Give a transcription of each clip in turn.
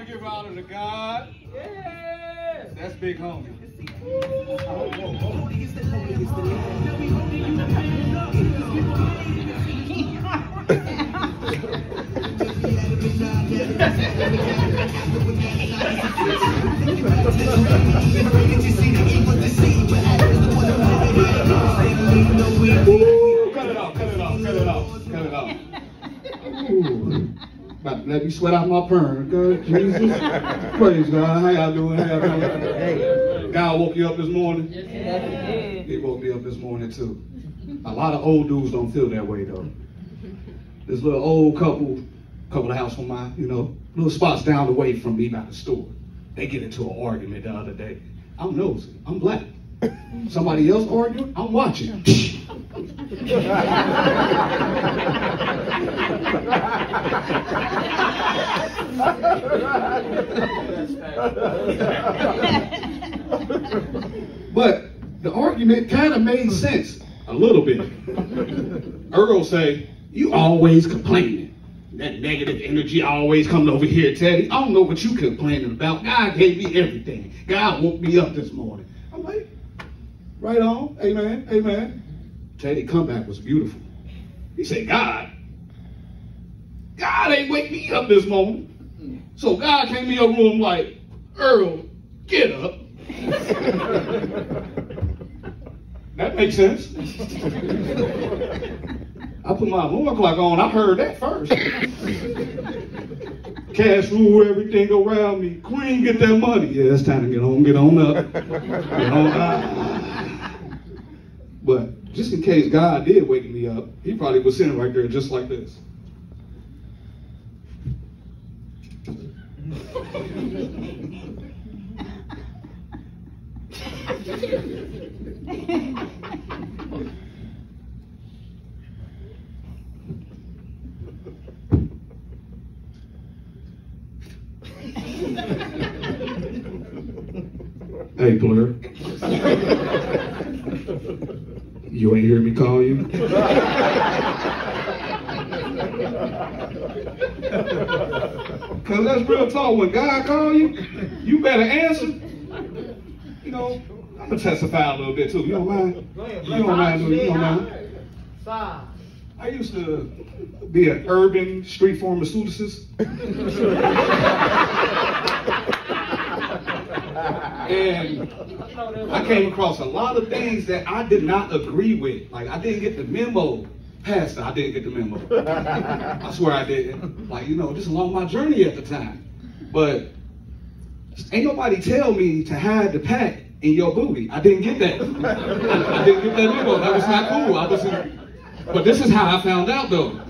want to give honor to God. Yeah. That's big homie. Ooh, cut it off, cut it off, cut it off, cut it off. Ooh. About to let me sweat out my perm. God, Jesus. Praise God. How y'all doing? How y'all doing? God woke you up this morning? Yes, He woke me up this morning too. A lot of old dudes don't feel that way though. This little old couple, couple of houses from my, you know, little spots down the way from me by the store. They get into an argument the other day. I'm nosy. I'm black. Somebody else arguing, I'm watching. But the argument kind of made sense a little bit. Earl say, you always complaining. That negative energy always coming over here, Teddy. I don't know what you complaining about. God gave me everything. God woke me up this morning. Right on. Amen. Amen. Teddy comeback was beautiful. He said, God, God ain't wake me up this morning. So God came in your room like, Earl, get up. that makes sense. I put my alarm clock on. I heard that first. Cash rule everything around me. Queen, get that money. Yeah, it's time to get on, get on up. Get on up. But just in case God did wake me up, he probably was sitting right there just like this. Hey, Blair. You ain't hear me call you? Cause that's real talk. When God call you, you better answer. You know, I'm gonna testify a little bit too. You don't mind? You don't mind? You You don't mind? I used to be an urban street pharmaceuticist. and I came across a lot of things that I did not agree with. Like I didn't get the memo. Pastor, I didn't get the memo. I swear I didn't. Like, you know, just along my journey at the time. But ain't nobody tell me to hide the pack in your booty. I didn't get that. I, didn't get that memo. That was not cool. I was but this is how I found out though.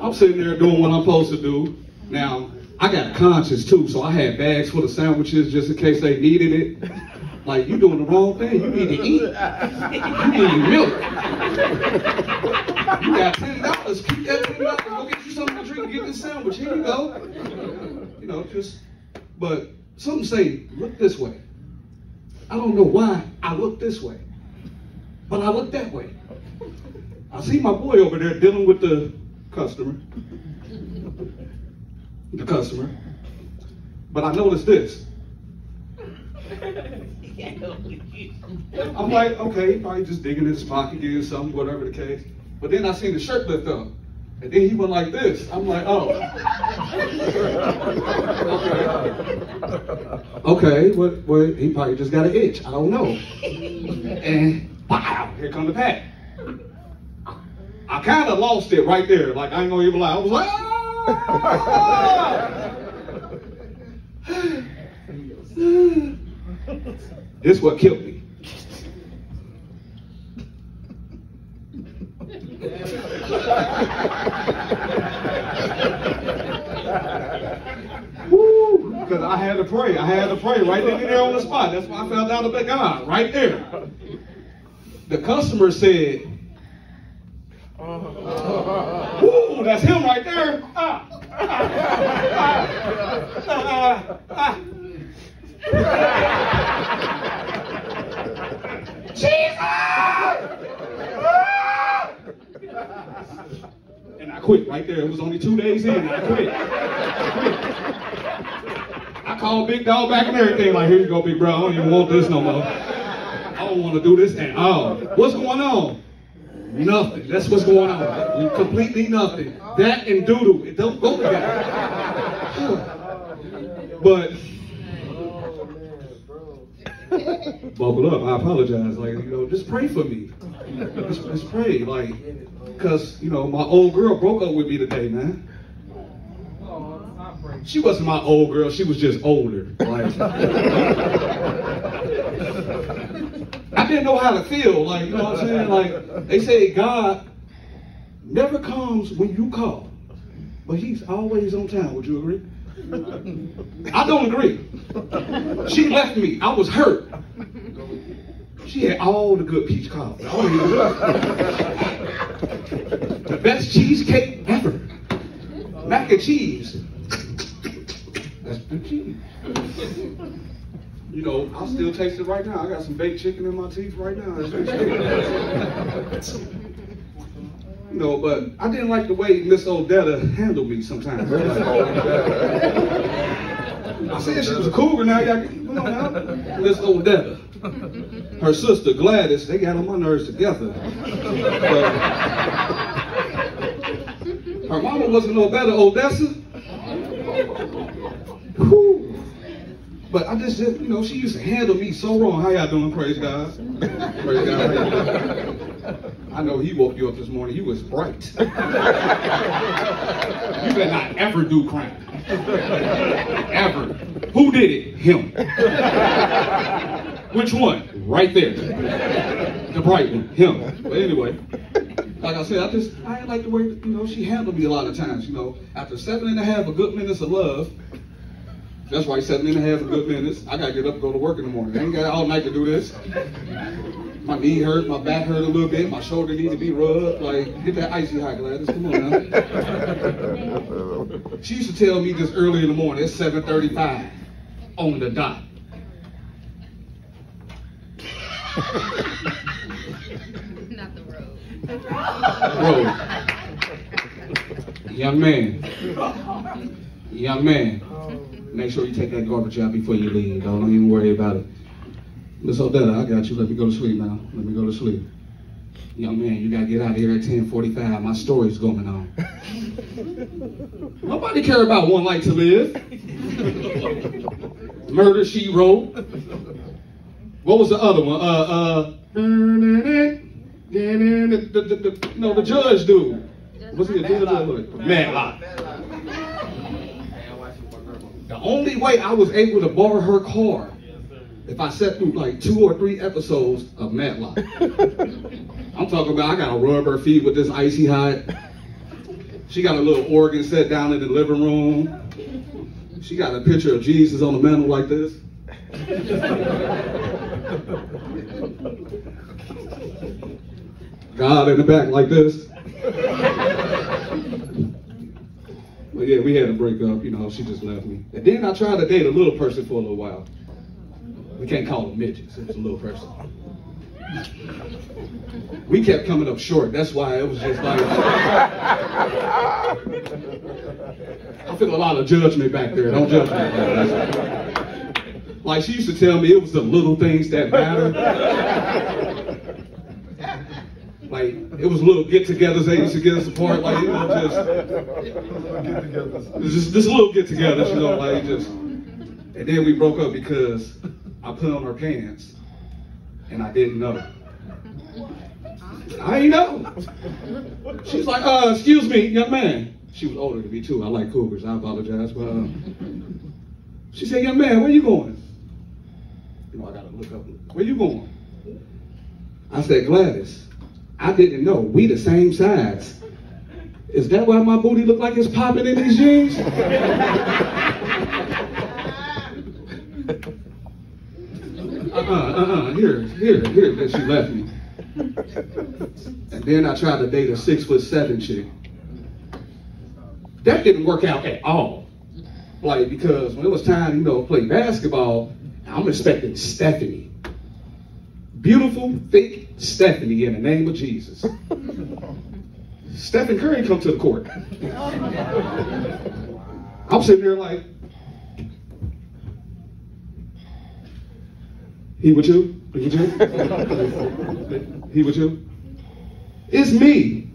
I'm sitting there doing what I'm supposed to do. Now, I got a conscience too, so I had bags full of sandwiches just in case they needed it. Like, you doing the wrong thing. You need to eat. You need milk. You got ten dollars. Keep that ten dollars. Go get you something to drink. and Get this sandwich. Here you go. You know, just. But some say, look this way. I don't know why I look this way, but I look that way. I see my boy over there dealing with the customer. The customer. But I noticed this. I'm like, okay, probably just digging in his pocket, getting something, whatever the case. But then I seen the shirt lift up. And then he went like this. I'm like, oh. okay. Okay, what, what, he probably just got an itch. I don't know. And wow, here come the pack. I kind of lost it right there. Like, I ain't gonna even lie. I was like, ah! This what killed me. Because I had to pray. I had to pray right there on the spot. That's why I found out about God right there. The customer said, Ooh, that's him right there. Ah, ah, ah. Jesus! And I quit right there. It was only two days in. I quit. I quit. I called Big Dog back and everything. Like, here you go, Big Bro. I don't even want this no more. I don't want to do this at all. What's going on? Nothing. That's what's going on. Completely nothing. That and doodle, it don't go together. but buckle up. I apologize. Like, you know, just pray for me. Just, just pray. Like, because, you know, my old girl broke up with me today, man. She wasn't my old girl. She was just older. Like, I didn't know how to feel. Like, you know what I'm saying? Like, they say God never comes when you call, but He's always on time. Would you agree? I don't agree. She left me. I was hurt. She had all the good peach cobbler. the best cheesecake ever. Mac and cheese. That's the cheese. You know, I still taste it right now. I got some baked chicken in my teeth right now. you know, but I didn't like the way Miss Odetta handled me sometimes. I said she was a cougar now. Y'all, now. Miss Odetta. Her sister Gladys, they got on my nerves together. But her mama wasn't no better, Odessa. Whew. But I just, you know, she used to handle me so wrong. How y'all doing? Praise God. Praise God. I know he woke you up this morning. You was bright. you better not ever do crime. ever. Who did it? Him. Which one? Right there. The bright one. Him. But anyway, like I said, I just, I like the way, you know, she handled me a lot of times, you know. After seven and a half of good minutes of love, that's why seven and a half good minutes. I gotta get up and go to work in the morning. I ain't got all night to do this. My knee hurt, my back hurt a little bit, my shoulder needs to be rubbed. Like, get that icy hot, Gladys. Come on now. She used to tell me this early in the morning, it's 7.35 on the dot. Not the road. Road. Young man. Young man. Make sure you take that garbage out before you leave. Don't even worry about it. Miss Odetta, I got you. Let me go to sleep now. Let me go to sleep. Young man, you gotta get out of here at 1045. My story's going on. Nobody care about one life to live. Murder, she wrote. What was the other one? Uh, uh, no, the judge dude. What's he a judge? Matlock. Only way I was able to borrow her car if I sat through like two or three episodes of Matlock. I'm talking about I gotta rub her feet with this icy hot. She got a little organ set down in the living room. She got a picture of Jesus on the mantle like this. God in the back like this. But yeah, we had to break up. You know, she just left me. And then I tried to date a little person for a little while. We can't call them midgets. It was a little person. We kept coming up short. That's why it was just like. I feel a lot of judgment back there. Don't judge me. Like she used to tell me it was the little things that matter. It was little get-togethers they used to get us apart. Like you know, just just, just little get-togethers, you know, like just. And then we broke up because I put on her pants and I didn't know. I ain't know. She's like, uh, excuse me, young man. She was older than me too. I like cougars. I apologize, but uh, she said, young man, where you going? You know, I gotta look up. Where you going? I said, Gladys. I didn't know. We the same size. Is that why my booty look like it's popping in these jeans? uh-uh, uh-uh, here, here, here, that she left me. And then I tried to date a six foot seven chick. That didn't work out at all. Like, because when it was time, you know, to play basketball, I'm expecting Stephanie. Beautiful, thick Stephanie in the name of Jesus. Stephen Curry come to the court. I'm sitting there like, he with you? He with you? he with you? It's me.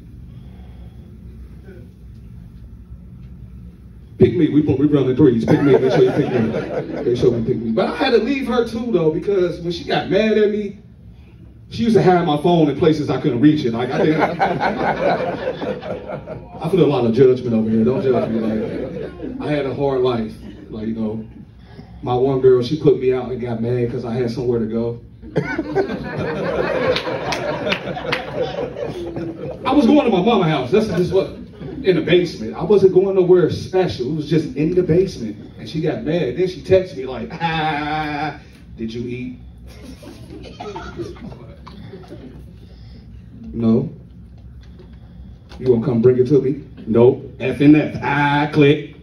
Pick me. We we run the threes. Pick me. Make sure you pick me. Make sure we pick me. But I had to leave her too though because when she got mad at me, she used to have my phone in places I couldn't reach it. Like I didn't. I feel a lot of judgment over here. Don't judge me. Like I had a hard life. Like you know, my one girl, she put me out and got mad because I had somewhere to go. I was going to my mama house. That's just what in the basement. I wasn't going nowhere special. It was just in the basement. And she got mad. Then she texted me like, ah, did you eat? No. You gonna come bring it to me? Nope. F and F. Ah, click.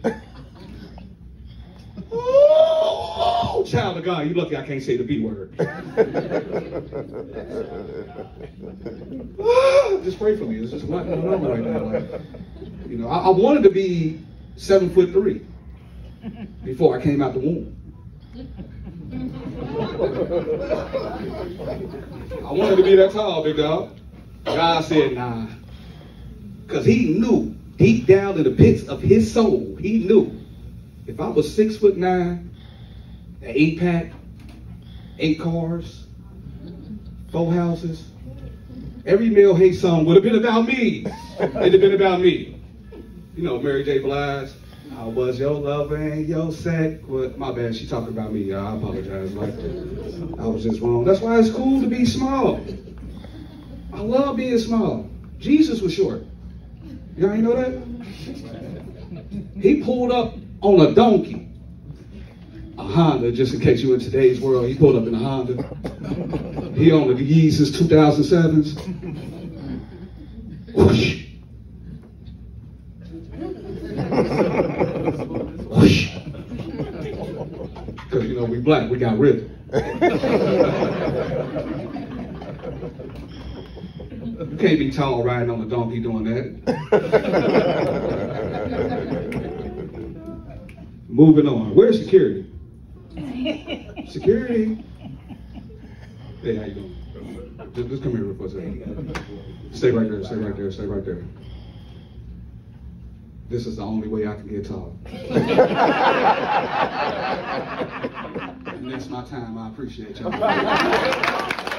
Oh, child of God, you lucky I can't say the B word. just pray for me. There's just a lot going on right now. Like, you know, I, I wanted to be seven foot three before I came out the womb. I wanted to be that tall, big dog. God said, nah. Because he knew deep down in the pits of his soul, he knew if I was six foot nine, an eight pack, eight cars, four houses, every male hate song would have been about me. It'd have been about me. You know, Mary J. Blige. I was your lover and your sex. My bad. She talking about me. I apologize. Like, I was just wrong. That's why it's cool to be small. I love being small. Jesus was short. Y'all ain't know that? He pulled up on a donkey. A Honda, just in case you're in today's world, he pulled up in a Honda. He owned the Yeezus 2007s. Whoosh. Whoosh. Because, you know, we black, we got rhythm. You can't be tall riding on a donkey doing that. Moving on. Where's security? Security. Hey, how you doing? Just, just come here real quick. second. Stay right there. Stay right there. Stay right there. This is the only way I can get tall. that's my time. I appreciate y'all.